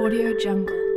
Audio Jungle.